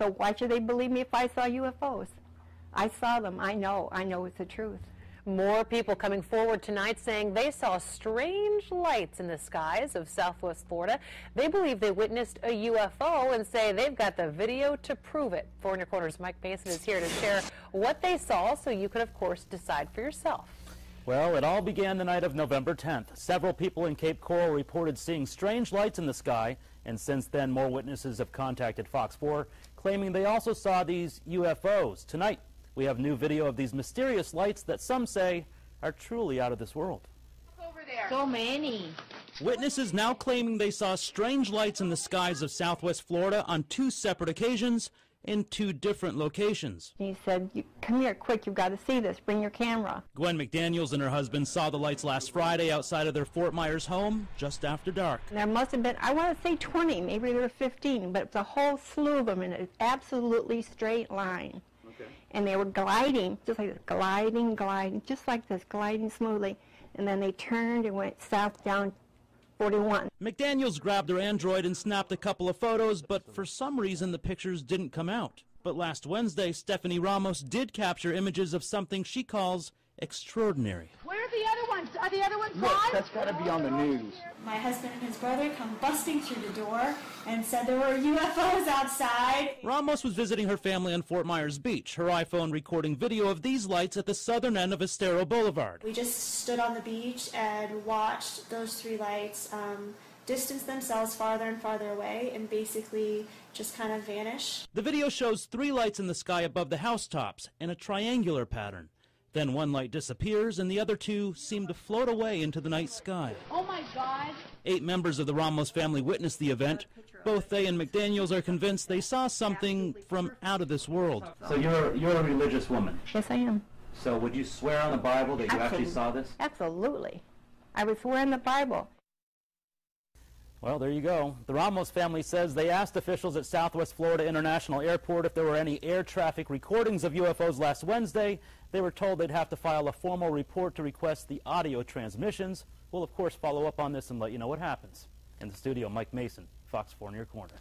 So why should they believe me if I saw UFOs? I saw them. I know. I know it's the truth. More people coming forward tonight saying they saw strange lights in the skies of southwest Florida. They believe they witnessed a UFO and say they've got the video to prove it. Four Your Corner's Mike Mason is here to share what they saw so you can, of course, decide for yourself. Well, it all began the night of November 10th. Several people in Cape Coral reported seeing strange lights in the sky, and since then, more witnesses have contacted Fox 4, claiming they also saw these UFOs. Tonight, we have new video of these mysterious lights that some say are truly out of this world. Over there. So many. Witnesses now claiming they saw strange lights in the skies of southwest Florida on two separate occasions in two different locations. He said, come here quick, you've got to see this. Bring your camera. Gwen McDaniels and her husband saw the lights last Friday outside of their Fort Myers home just after dark. There must have been, I want to say 20, maybe there were 15, but it's a whole slew of them in an absolutely straight line. Okay. And they were gliding, just like this, gliding, gliding, just like this, gliding smoothly. And then they turned and went south down 41. McDaniels grabbed her Android and snapped a couple of photos, but for some reason the pictures didn't come out. But last Wednesday, Stephanie Ramos did capture images of something she calls extraordinary. Where are the other ones? Are the other ones Look, gone? that's got to be on the news. My husband and his brother come busting through the door and said there were UFOs outside. Ramos was visiting her family on Fort Myers Beach, her iPhone recording video of these lights at the southern end of Estero Boulevard. We just stood on the beach and watched those three lights um, distance themselves farther and farther away and basically just kind of vanish. The video shows three lights in the sky above the housetops in a triangular pattern. Then one light disappears and the other two seem to float away into the night sky. Oh my God. Eight members of the Ramos family witnessed the event. Both they and McDaniels are convinced they saw something from out of this world. So you're you're a religious woman. Yes, I am. So would you swear on the Bible that you actually saw this? Absolutely. I would swear on the Bible. Well, there you go. The Ramos family says they asked officials at Southwest Florida International Airport if there were any air traffic recordings of UFOs last Wednesday. They were told they'd have to file a formal report to request the audio transmissions. We'll, of course, follow up on this and let you know what happens. In the studio, Mike Mason, Fox 4 in your corner.